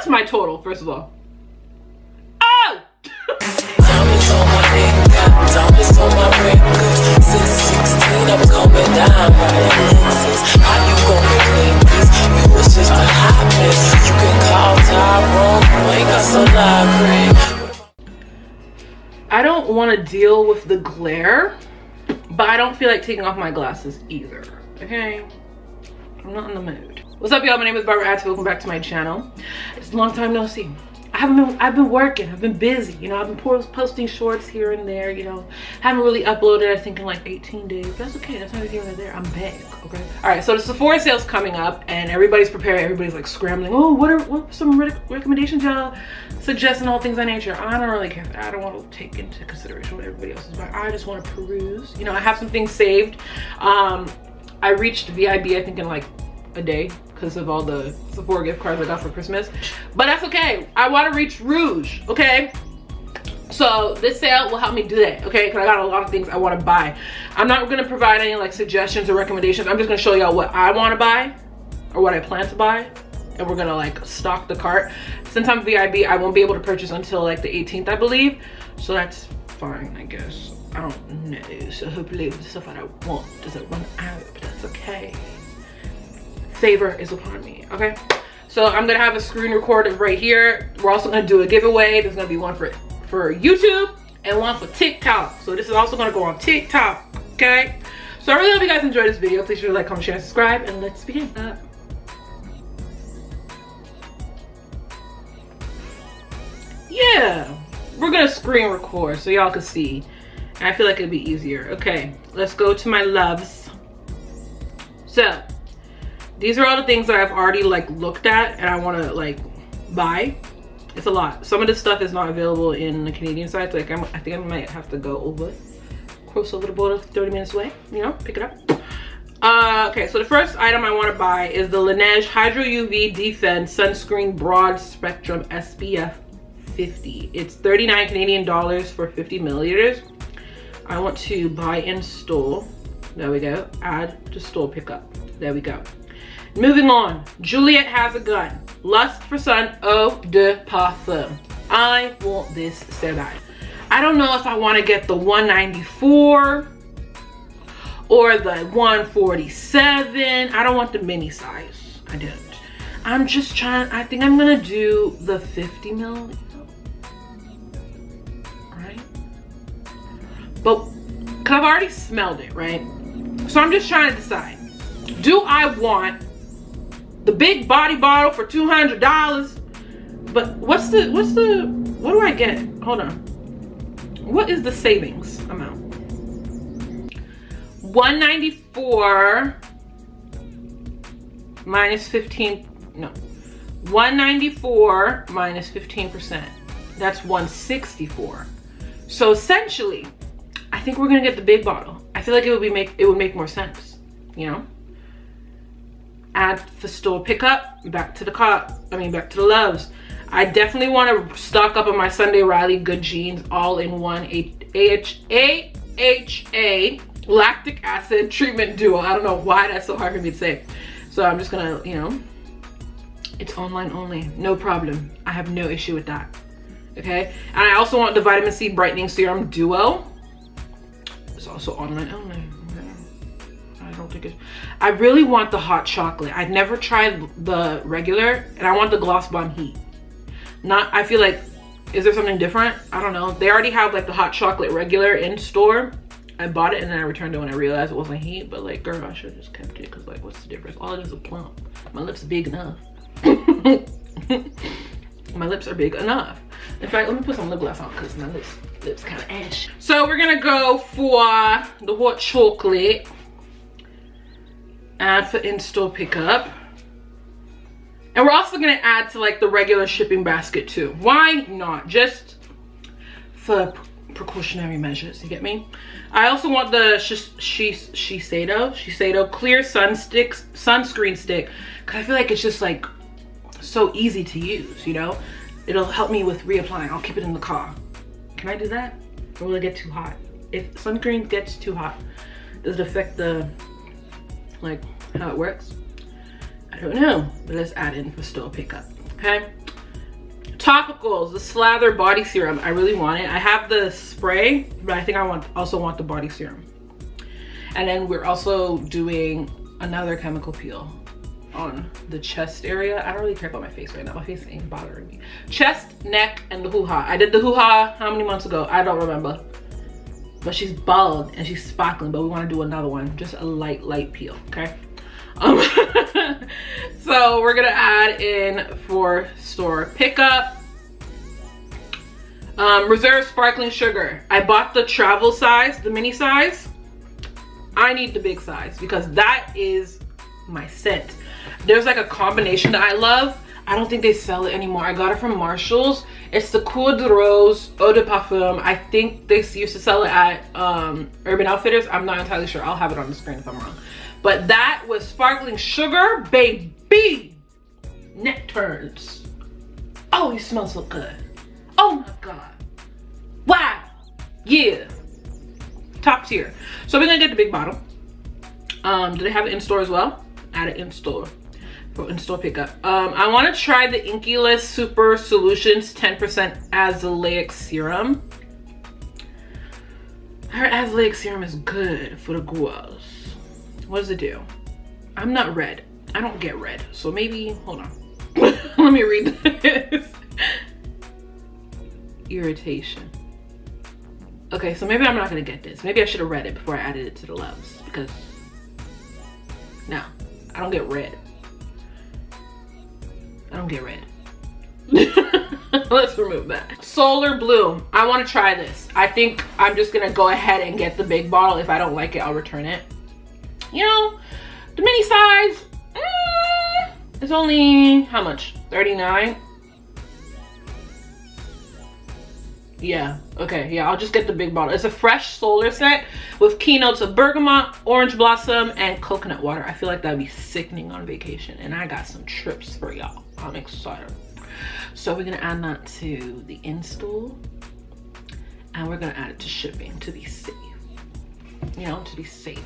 What is my total, first of all? Oh! Diamonds on my neck, got diamonds on my ring. Since 16, I was coming down riding Lexus. How you gonna make this? You was just a hot mess. You can call Tyrone, you ain't got some library. I don't want to deal with the glare, but I don't feel like taking off my glasses either, okay? I'm not in the mood. What's up, y'all? My name is Barbara Atewe. Welcome back to my channel. It's a long time no see. I haven't been, I've been working, I've been busy, you know, I've been posting shorts here and there, you know, haven't really uploaded, I think in like 18 days, that's okay, that's not here nor there, I'm back, okay? All right, so the Sephora sale's coming up and everybody's preparing, everybody's like scrambling, oh, what are, what are some re recommendations y'all suggest and all things of nature? I don't really care, I don't want to take into consideration what everybody else is buying, I just want to peruse, you know, I have some things saved. Um, I reached VIB, I think in like a day because of all the Sephora gift cards I got for Christmas. But that's okay. I want to reach Rouge, okay? So this sale will help me do that, okay? Because I got a lot of things I want to buy. I'm not going to provide any like suggestions or recommendations. I'm just going to show y'all what I want to buy or what I plan to buy. And we're going to like stock the cart. Since I'm VIB, I won't be able to purchase until like the 18th, I believe. So that's fine, I guess. I don't know. So hopefully the stuff I don't want doesn't run out, but that's okay favor is upon me, okay? So I'm gonna have a screen recorded right here. We're also gonna do a giveaway. There's gonna be one for, for YouTube and one for TikTok. So this is also gonna go on TikTok, okay? So I really hope you guys enjoyed this video. Please sure to like, comment, share, and subscribe, and let's begin. Uh, yeah, we're gonna screen record so y'all can see. I feel like it'd be easier. Okay, let's go to my loves. So, these are all the things that I've already like looked at and I want to like buy. It's a lot. Some of this stuff is not available in the Canadian side. So like I'm, I think I might have to go over, cross over the border 30 minutes away, you know, pick it up. Uh, okay, so the first item I want to buy is the Laneige Hydro UV Defense Sunscreen Broad Spectrum SPF 50. It's 39 Canadian dollars for 50 milliliters. I want to buy in store. There we go. Add to store pickup. There we go. Moving on, Juliette has a gun. Lust for Sun Eau de Parfum. I want this so bad. I don't know if I want to get the 194 or the 147. I don't want the mini size. I don't. I'm just trying, I think I'm gonna do the 50 milliliter. Right? But, cause I've already smelled it, right? So I'm just trying to decide. Do I want the big body bottle for $200. But what's the, what's the, what do I get? Hold on. What is the savings amount? 194 minus 15, no. 194 minus 15%. That's 164. So essentially, I think we're gonna get the big bottle. I feel like it would be make it would make more sense, you know? Add for store pickup back to the cart i mean back to the loves. I definitely want to stock up on my sunday riley Good Genes all in one AHA lactic acid treatment duo. I don't know why that's so hard for me to say. So i'm just gonna you know it's online only no problem. I have no issue with that okay? And i also want the vitamin c brightening serum duo. It's also online only don't think it's i really want the hot chocolate. I've never tried the regular and i want the gloss bomb heat. Not i feel like is there something different? I don't know. They already have like the hot chocolate regular in store. I bought it and then i returned it when i realized it wasn't heat but like girl i should have just kept it because like what's the difference? All it is a plump. My lips big enough. My lips are big enough. In fact let me put some lip gloss on because my lips lips kind of ash so we're gonna go for the hot chocolate add for in-store pickup. And we're also gonna add to like the regular shipping basket too. Why not? Just for precautionary measures, you get me? I also want the Shiseido, Shiseido Clear Sun Sticks, Sunscreen Stick, because I feel like it's just like so easy to use, you know? It'll help me with reapplying. I'll keep it in the car. Can I do that? Or will it get too hot? If sunscreen gets too hot, does it affect the like how it works. I don't know, but let's add in for store pickup, okay? Topicals, the Slather Body Serum. I really want it. I have the spray, but I think I want also want the body serum. And then we're also doing another chemical peel on the chest area. I don't really care about my face right now. My face ain't bothering me. Chest, neck, and the hoo-ha. I did the hoo-ha how many months ago? I don't remember. But she's bald and she's sparkling, but we want to do another one. Just a light, light peel, okay? Um, so we're gonna add in for store pickup. Um, Reserve Sparkling Sugar. I bought the travel size, the mini size. I need the big size because that is my scent. There's like a combination that I love. I don't think they sell it anymore. I got it from Marshall's. It's the Cool de Rose Eau de Parfum. I think they used to sell it at um, Urban Outfitters. I'm not entirely sure. I'll have it on the screen if I'm wrong. But that was sparkling sugar, baby. Neck. Oh, you smell so good. Oh my God. Wow. Yeah. Top tier. So we're gonna get the big bottle. Um, do they have it in store as well? Add it in store in-store pickup. Um, I want to try the Inkey Super Solutions 10% azelaic serum. I heard azelaic serum is good for the girls. What does it do? I'm not red. I don't get red. So maybe, hold on. Let me read this. Irritation. Okay, so maybe I'm not gonna get this. Maybe I should have read it before I added it to the loves because no, I don't get red. I don't get red. Let's remove that. Solar Bloom. I want to try this. I think I'm just going to go ahead and get the big bottle. If I don't like it, I'll return it. You know, the mini size, mm, it's only, how much? 39 Yeah, okay, yeah, I'll just get the big bottle. It's a fresh solar set with keynotes of bergamot, orange blossom, and coconut water. I feel like that'd be sickening on vacation. And I got some trips for y'all. I'm excited. So we're gonna add that to the install. And we're gonna add it to shipping to be safe. You know, to be safe.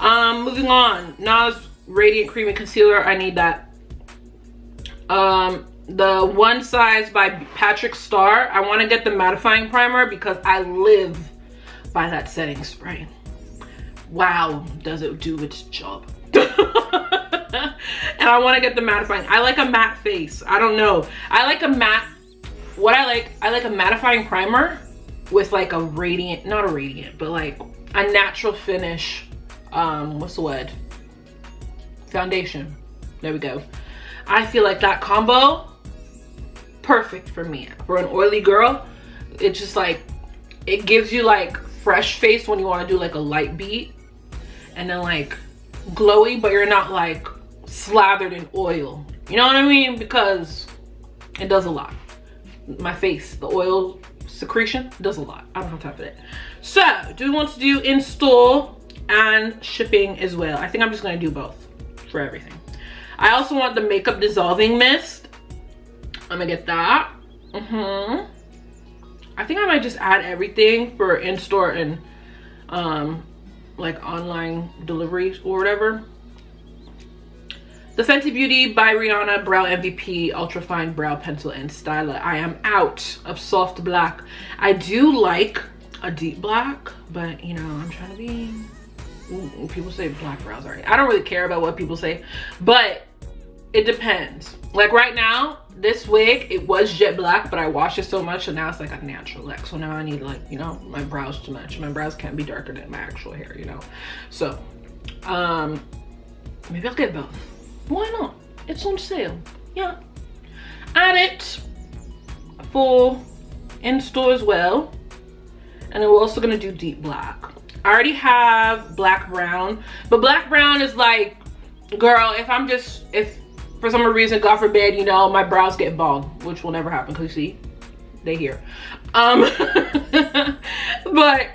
Um, moving on. NARS Radiant Creamy Concealer. I need that. Um, the one size by Patrick Starrr. I want to get the mattifying primer because I live by that setting spray. Wow, does it do its job. and I want to get the mattifying. I like a matte face. I don't know. I like a matte, what I like, I like a mattifying primer with like a radiant, not a radiant, but like a natural finish, um, what's the word? Foundation. There we go. I feel like that combo perfect for me. For an oily girl, it just like, it gives you like fresh face when you want to do like a light beat. And then like glowy, but you're not like slathered in oil. You know what I mean? Because it does a lot. My face, the oil secretion does a lot. I don't have time for that. So, do we want to do install and shipping as well? I think I'm just gonna do both for everything. I also want the makeup dissolving mist. I'm gonna get that. Mm hmm I think I might just add everything for in-store and um, like online deliveries or whatever. The Fenty Beauty by Rihanna Brow MVP Ultra Fine Brow Pencil and Styler. I am out of soft black. I do like a deep black, but you know, I'm trying to be, people say black brows are, I don't really care about what people say, but it depends. Like right now, this wig, it was jet black, but I washed it so much and now it's like a natural look. So now I need like, you know, my brows to match. My brows can't be darker than my actual hair, you know? So, um, maybe I'll get both. Why not? It's on sale, yeah. Add it for in-store as well. And then we're also gonna do deep black. I already have black brown, but black brown is like, girl, if I'm just, if for some reason, God forbid, you know, my brows get bald, which will never happen because see, they here. Um, but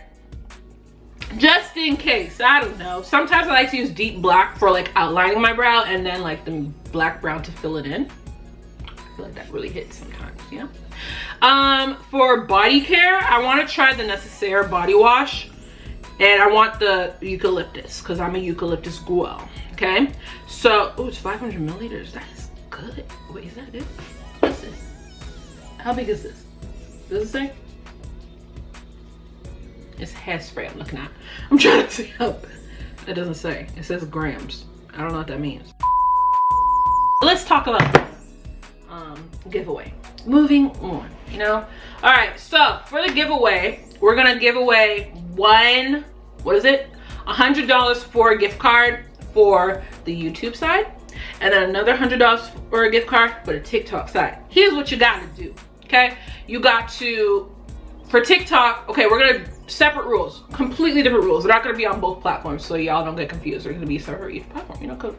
just in case, I don't know. Sometimes I like to use deep black for like outlining my brow and then like the black brown to fill it in. I feel like that really hits sometimes, yeah. Um, for body care, I want to try the Necessaire body wash and I want the eucalyptus because I'm a eucalyptus girl okay so oh it's 500 milliliters that is good wait is that it what's this How big is this? Does it say? It's hairspray I'm looking at. I'm trying to see how, it doesn't say. It says grams. I don't know what that means. Let's talk about um, giveaway. Moving on, you know? All right, so for the giveaway, we're gonna give away one, what is it? $100 for a gift card for the YouTube side and then another $100 for a gift card for the TikTok side. Here's what you gotta do, okay? You got to, for TikTok, okay, we're gonna, separate rules, completely different rules. They're not gonna be on both platforms so y'all don't get confused. They're gonna be separate each platform, you know, cause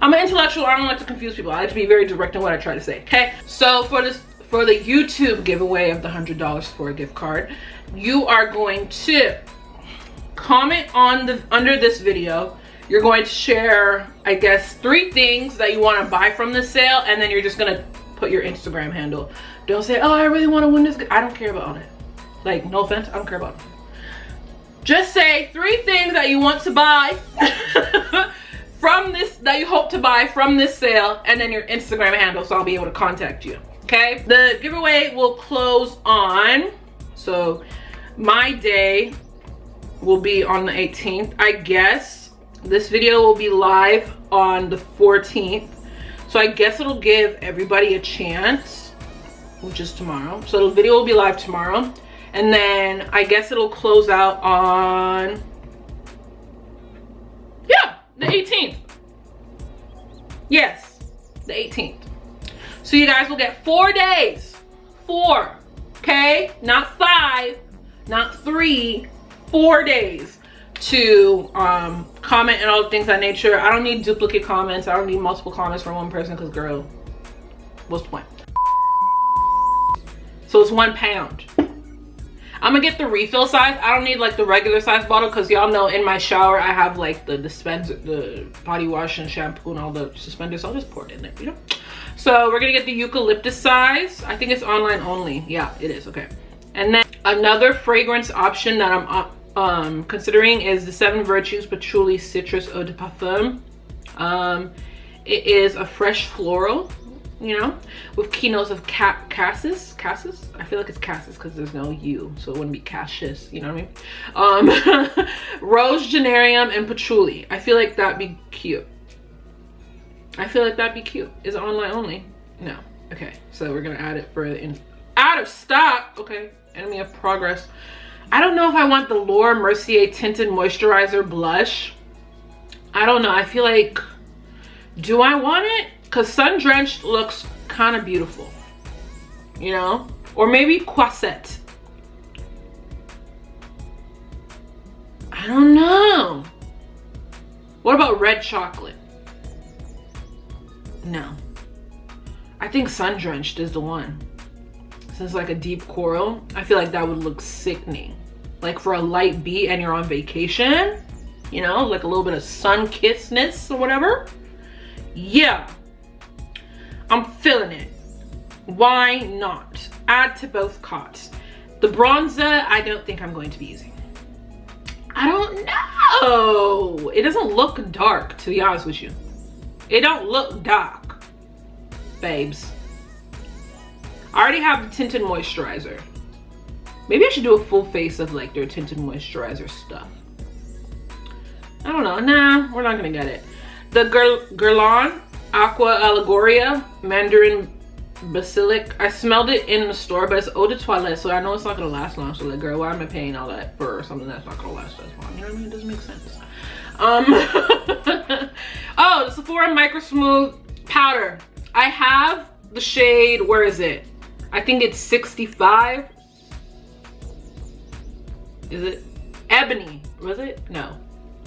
I'm an intellectual, I don't like to confuse people. I like to be very direct in what I try to say, okay? So for this, for the YouTube giveaway of the $100 for a gift card, you are going to comment on the under this video you're going to share i guess three things that you want to buy from the sale and then you're just gonna put your instagram handle. Don't say oh i really want to win this i don't care about that like no offense i don't care about it. Just say three things that you want to buy from this that you hope to buy from this sale and then your instagram handle so i'll be able to contact you okay? The giveaway will close on so my day will be on the 18th. I guess this video will be live on the 14th. So I guess it'll give everybody a chance, which is tomorrow. So the video will be live tomorrow. And then I guess it'll close out on, yeah, the 18th. Yes, the 18th. So you guys will get four days, four, okay? Not five, not three, four days to um, comment and all things that nature. I don't need duplicate comments. I don't need multiple comments from one person because girl, what's the point? So it's one pound. I'm gonna get the refill size. I don't need like the regular size bottle because y'all know in my shower I have like the dispenser, the body wash and shampoo and all the suspenders. I'll just pour it in there, you know? So we're gonna get the eucalyptus size. I think it's online only. Yeah, it is, okay. And then another fragrance option that I'm um, considering is the Seven Virtues Patchouli Citrus Eau de Parfum. Um, it is a fresh floral, you know, with keynotes of ca cassis. Cassis? I feel like it's cassis because there's no U, so it wouldn't be cassis, you know what I mean? Um, Rose, Geranium, and Patchouli. I feel like that'd be cute. I feel like that'd be cute. Is it online only? No. Okay, so we're gonna add it for in out of stock. Okay, enemy of progress. I don't know if I want the Laura Mercier Tinted Moisturizer Blush. I don't know. I feel like, do I want it? Because Sun Drenched looks kind of beautiful. You know? Or maybe Croisette. I don't know. What about red chocolate? No. I think Sun Drenched is the one since like a deep coral, I feel like that would look sickening. Like for a light beat and you're on vacation, you know, like a little bit of sun kissness or whatever. Yeah, I'm feeling it. Why not? Add to both cots. The bronzer, I don't think I'm going to be using. I don't know. It doesn't look dark, to be honest with you. It don't look dark, babes. I already have the tinted moisturizer. Maybe I should do a full face of like their tinted moisturizer stuff. I don't know. Nah, we're not gonna get it. The Guerlain Aqua Allegoria Mandarin Basilic. I smelled it in the store, but it's eau de toilette, so I know it's not gonna last long. So like, girl, why am I paying all that for something that's not gonna last as long? You know what I mean? It doesn't make sense. Um. oh, the Sephora Micro Smooth Powder. I have the shade. Where is it? I think it's 65. Is it ebony? Was it? No.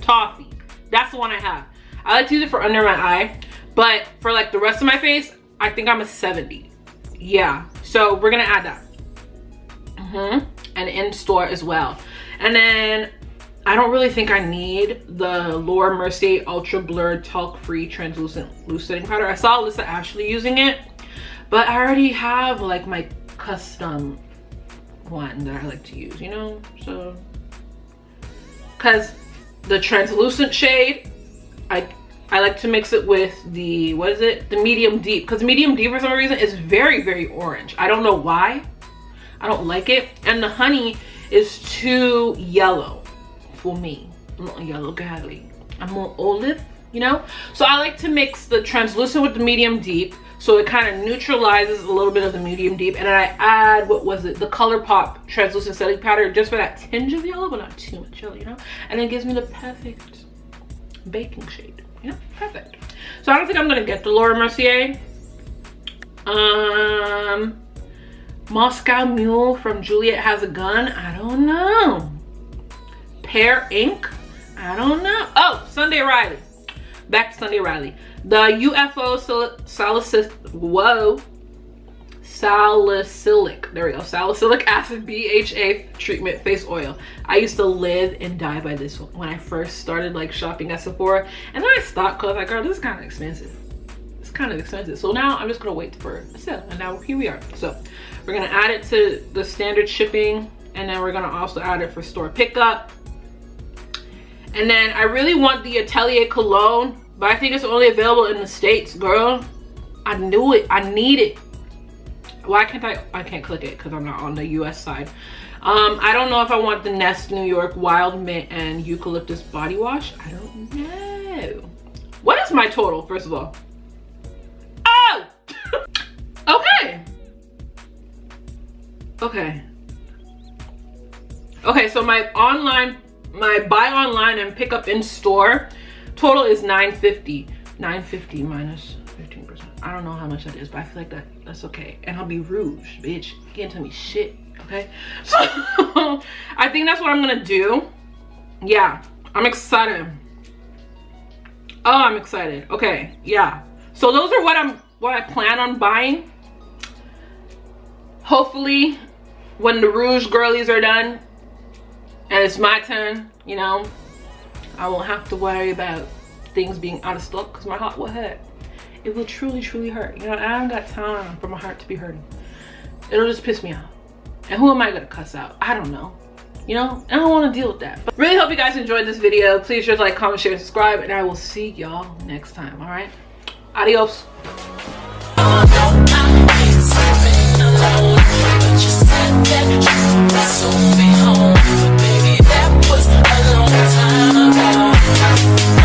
Toffee. That's the one I have. I like to use it for under my eye, but for like the rest of my face, I think I'm a 70. Yeah. So we're gonna add that. Mm hmm And in store as well. And then I don't really think I need the Laura Mercier Ultra Blurred Talc Free Translucent Loose Setting Powder. I saw Alissa Ashley using it but I already have like my custom one that I like to use, you know? So, cause the translucent shade, I I like to mix it with the, what is it? The medium deep. Because medium deep for some reason is very, very orange. I don't know why. I don't like it. And the honey is too yellow for me. I'm not a yellow girly. I'm more olive, you know? So I like to mix the translucent with the medium deep. So it kind of neutralizes a little bit of the medium deep. And then I add, what was it? The ColourPop translucent setting powder just for that tinge of yellow, but not too much yellow, you know? And it gives me the perfect baking shade. You know, perfect. So I don't think I'm gonna get the Laura Mercier. Um, Moscow Mule from Juliette Has a Gun. I don't know. Pear Ink. I don't know. Oh, Sunday Riley. Back to Sunday Riley. The UFO salicylic, whoa, salicylic, there we go, salicylic acid BHA treatment face oil. I used to live and die by this one when I first started like shopping at Sephora. And then I stopped because I was like, girl, this is kind of expensive. It's kind of expensive. So now I'm just gonna wait for a sale. And now here we are. So we're gonna add it to the standard shipping and then we're gonna also add it for store pickup. And then I really want the Atelier Cologne but I think it's only available in the States, girl. I knew it. I need it. Why can't I? I can't click it because I'm not on the US side. Um, I don't know if I want the Nest New York Wild Mint and Eucalyptus Body Wash. I don't know. What is my total, first of all? Oh! okay. Okay. Okay, so my online, my buy online and pick up in store Total is 950. 950 minus 15%. I don't know how much that is, but I feel like that that's okay. And I'll be rouge, bitch. You can't tell me shit, okay? So I think that's what I'm gonna do. Yeah, I'm excited. Oh, I'm excited. Okay, yeah. So those are what I'm what I plan on buying. Hopefully, when the rouge girlies are done and it's my turn, you know, I won't have to worry about things being out of stock because my heart will hurt. It will truly, truly hurt. You know, I don't got time for my heart to be hurting. It'll just piss me off. And who am I gonna cuss out? I don't know. You know, I don't wanna deal with that. But really hope you guys enjoyed this video. Please just like, comment, share, subscribe, and I will see y'all next time, all right? Adios. Soon be home. Thank